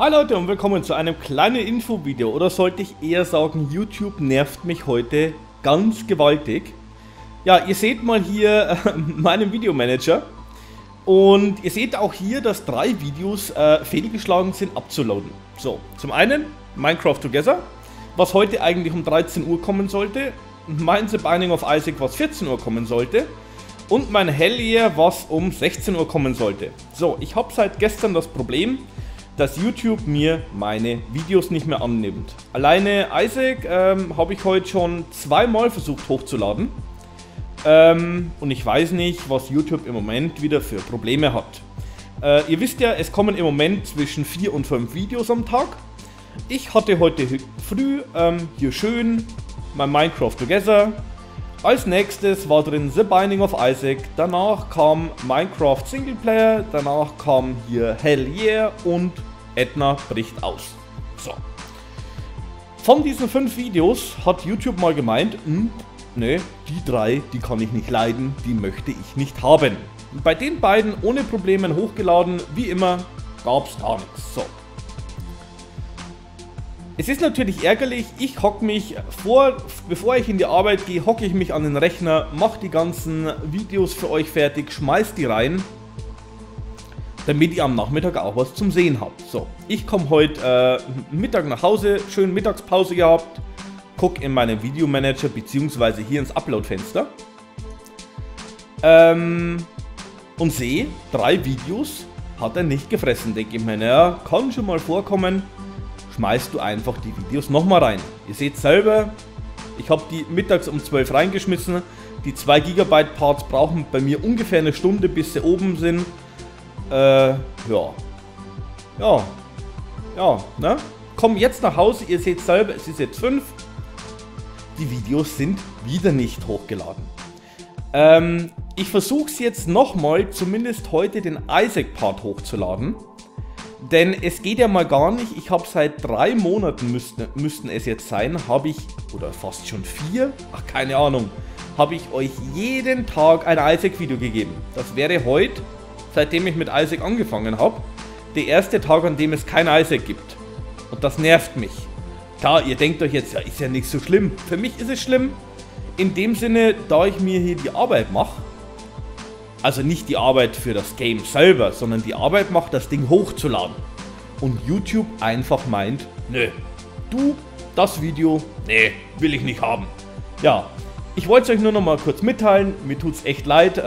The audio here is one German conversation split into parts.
Hi Leute und willkommen zu einem kleinen Infovideo oder sollte ich eher sagen, YouTube nervt mich heute ganz gewaltig. Ja, ihr seht mal hier äh, meinen Videomanager und ihr seht auch hier, dass drei Videos äh, fehlgeschlagen sind abzuladen. So, zum einen Minecraft Together, was heute eigentlich um 13 Uhr kommen sollte, mein The Binding of Isaac, was 14 Uhr kommen sollte und mein Hell Year, was um 16 Uhr kommen sollte. So, ich habe seit gestern das Problem, dass YouTube mir meine Videos nicht mehr annimmt. Alleine Isaac ähm, habe ich heute schon zweimal versucht hochzuladen. Ähm, und ich weiß nicht, was YouTube im Moment wieder für Probleme hat. Äh, ihr wisst ja, es kommen im Moment zwischen 4 und 5 Videos am Tag. Ich hatte heute früh ähm, hier schön mein Minecraft Together. Als nächstes war drin The Binding of Isaac, danach kam Minecraft Singleplayer, danach kam hier Hell Yeah und Edna bricht aus. So. Von diesen fünf Videos hat YouTube mal gemeint, hm, ne, die drei, die kann ich nicht leiden, die möchte ich nicht haben. Bei den beiden ohne Probleme hochgeladen, wie immer, gab's gar nichts. So. Es ist natürlich ärgerlich, ich hock mich vor, bevor ich in die Arbeit gehe, hocke ich mich an den Rechner, mache die ganzen Videos für euch fertig, schmeiß die rein damit ihr am Nachmittag auch was zum Sehen habt. So, ich komme heute äh, Mittag nach Hause, schön Mittagspause gehabt, guck in meinen Videomanager bzw. hier ins Upload-Fenster ähm, und sehe, drei Videos hat er nicht gefressen. Denke ich mir, naja, kann schon mal vorkommen, schmeißt du einfach die Videos nochmal rein. Ihr seht selber, ich habe die mittags um 12 reingeschmissen. Die 2 GB Parts brauchen bei mir ungefähr eine Stunde, bis sie oben sind. Äh, ja. Ja. Ja, ne? Komm jetzt nach Hause, ihr seht selber, es ist jetzt 5. Die Videos sind wieder nicht hochgeladen. Ähm, ich versuche es jetzt nochmal, zumindest heute den Isaac-Part hochzuladen. Denn es geht ja mal gar nicht, ich habe seit drei Monaten, müssten, müssten es jetzt sein, habe ich, oder fast schon vier, ach keine Ahnung, habe ich euch jeden Tag ein Isaac-Video gegeben. Das wäre heute seitdem ich mit Isaac angefangen habe, der erste Tag, an dem es kein Isaac gibt. Und das nervt mich. Klar, ihr denkt euch jetzt, ja, ist ja nicht so schlimm. Für mich ist es schlimm, in dem Sinne, da ich mir hier die Arbeit mache, also nicht die Arbeit für das Game selber, sondern die Arbeit mache, das Ding hochzuladen. Und YouTube einfach meint, nö, du, das Video, nee, will ich nicht haben. Ja, ich wollte es euch nur noch mal kurz mitteilen. Mir tut es echt leid, äh,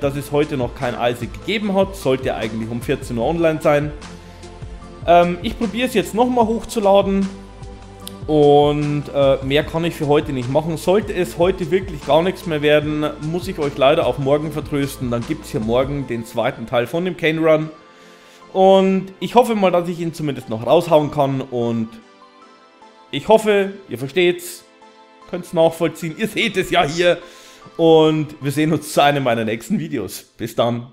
dass es heute noch kein Isaac gegeben hat. Sollte eigentlich um 14 Uhr online sein. Ähm, ich probiere es jetzt noch mal hochzuladen. Und äh, mehr kann ich für heute nicht machen. Sollte es heute wirklich gar nichts mehr werden, muss ich euch leider auch morgen vertrösten. Dann gibt es hier morgen den zweiten Teil von dem Kane Run. Und ich hoffe mal, dass ich ihn zumindest noch raushauen kann. Und ich hoffe, ihr versteht's könnt es nachvollziehen. Ihr seht es ja hier. Und wir sehen uns zu einem meiner nächsten Videos. Bis dann.